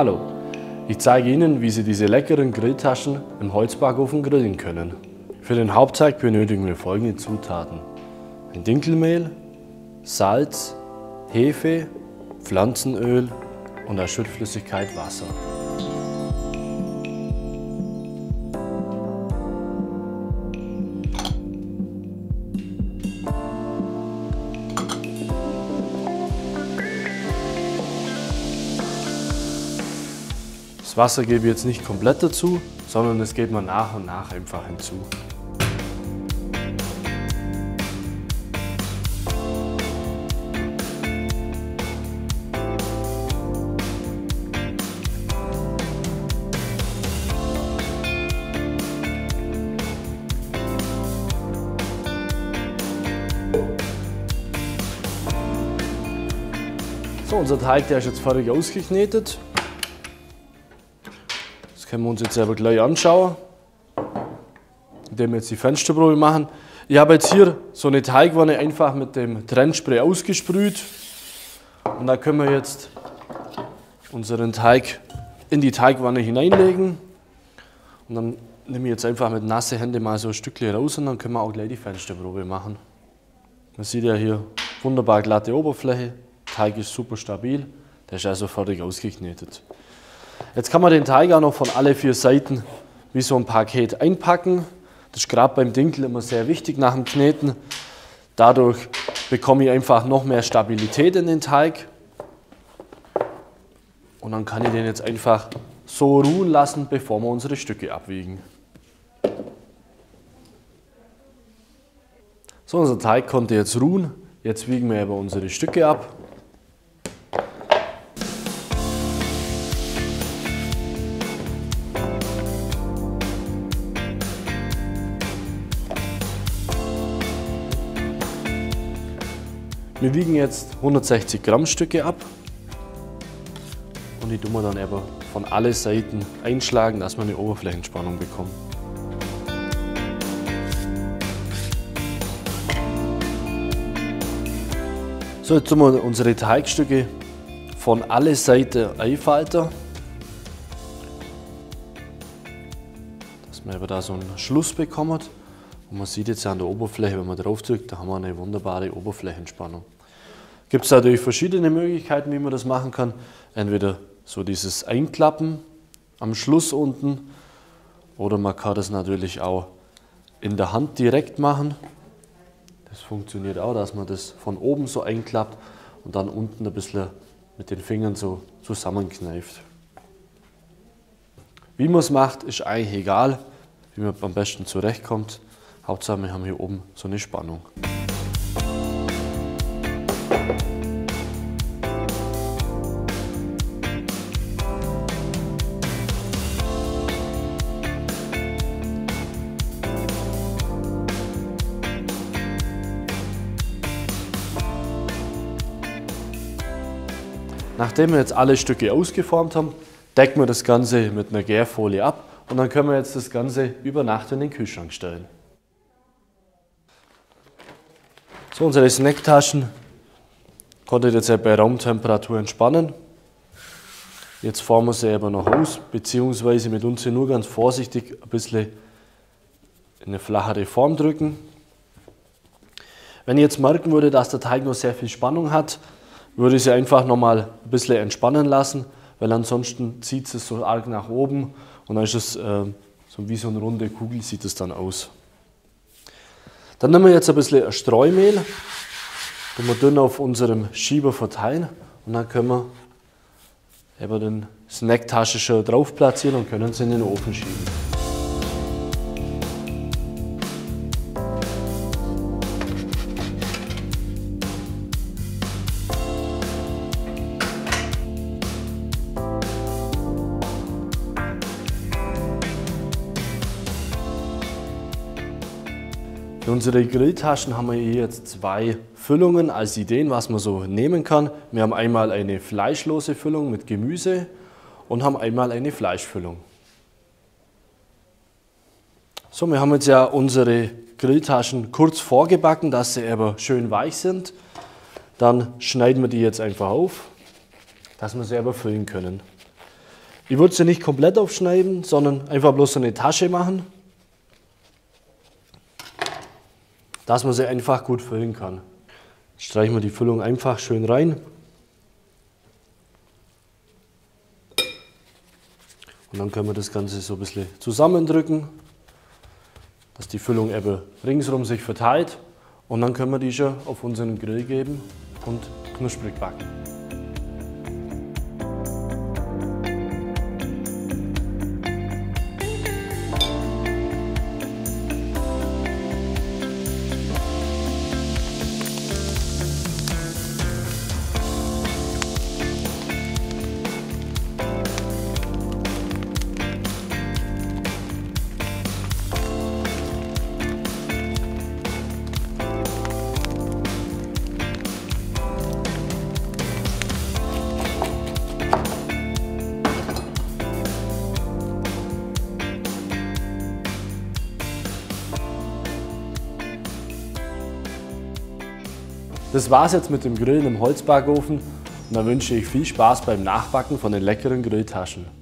Hallo, ich zeige Ihnen, wie Sie diese leckeren Grilltaschen im Holzbackofen grillen können. Für den Hauptteig benötigen wir folgende Zutaten. Ein Dinkelmehl, Salz, Hefe, Pflanzenöl und als Schüttflüssigkeit Wasser. Das Wasser gebe ich jetzt nicht komplett dazu, sondern das geht man nach und nach einfach hinzu. So, unser Teig der ist jetzt fertig ausgeknetet können wir uns jetzt selber gleich anschauen, indem wir jetzt die Fensterprobe machen. Ich habe jetzt hier so eine Teigwanne einfach mit dem Trennspray ausgesprüht und da können wir jetzt unseren Teig in die Teigwanne hineinlegen und dann nehme ich jetzt einfach mit nassen Händen mal so ein Stückchen raus und dann können wir auch gleich die Fensterprobe machen. Man sieht ja hier wunderbar glatte Oberfläche, der Teig ist super stabil, der ist also fertig ausgeknetet. Jetzt kann man den Teig auch noch von alle vier Seiten wie so ein Paket einpacken. Das ist gerade beim Dinkel immer sehr wichtig nach dem Kneten. Dadurch bekomme ich einfach noch mehr Stabilität in den Teig. Und dann kann ich den jetzt einfach so ruhen lassen, bevor wir unsere Stücke abwiegen. So, unser Teig konnte jetzt ruhen. Jetzt wiegen wir aber unsere Stücke ab. Wir wiegen jetzt 160 Gramm Stücke ab und die tun wir dann eben von alle Seiten einschlagen, dass wir eine Oberflächenspannung bekommen. So, jetzt tun wir unsere Teigstücke von alle Seiten einfalten. Dass man eben da so einen Schluss bekommt. Und man sieht jetzt an der Oberfläche, wenn man drauf drückt, da haben wir eine wunderbare Oberflächenspannung. Gibt es natürlich verschiedene Möglichkeiten, wie man das machen kann. Entweder so dieses Einklappen am Schluss unten oder man kann das natürlich auch in der Hand direkt machen. Das funktioniert auch, dass man das von oben so einklappt und dann unten ein bisschen mit den Fingern so zusammenkneift. Wie man es macht, ist eigentlich egal, wie man am besten zurechtkommt. Hauptsache wir haben hier oben so eine Spannung. Nachdem wir jetzt alle Stücke ausgeformt haben, decken wir das Ganze mit einer Gärfolie ab und dann können wir jetzt das Ganze über Nacht in den Kühlschrank stellen. So, unsere Snacktaschen konnte jetzt bei Raumtemperatur entspannen. Jetzt formen wir sie aber noch aus, beziehungsweise mit uns nur ganz vorsichtig ein bisschen in eine flachere Form drücken. Wenn ich jetzt merken würde, dass der Teig noch sehr viel Spannung hat, würde ich sie einfach noch mal ein bisschen entspannen lassen, weil ansonsten zieht es so arg nach oben und dann ist es äh, so wie so eine runde Kugel sieht es dann aus. Dann nehmen wir jetzt ein bisschen Streumehl, das wir dünn auf unserem Schieber verteilen und dann können wir eben den Snacktasche schon drauf platzieren und können sie in den Ofen schieben. Für unsere Grilltaschen haben wir hier jetzt zwei Füllungen als Ideen, was man so nehmen kann. Wir haben einmal eine fleischlose Füllung mit Gemüse und haben einmal eine Fleischfüllung. So, wir haben jetzt ja unsere Grilltaschen kurz vorgebacken, dass sie aber schön weich sind. Dann schneiden wir die jetzt einfach auf, dass wir sie aber füllen können. Ich würde sie nicht komplett aufschneiden, sondern einfach bloß eine Tasche machen, dass man sie einfach gut füllen kann. Streichen wir die Füllung einfach schön rein. Und dann können wir das Ganze so ein bisschen zusammendrücken, dass die Füllung eben ringsherum sich verteilt. Und dann können wir die schon auf unseren Grill geben und knusprig backen. Das war's jetzt mit dem Grillen im Holzbackofen und dann wünsche ich viel Spaß beim Nachbacken von den leckeren Grilltaschen.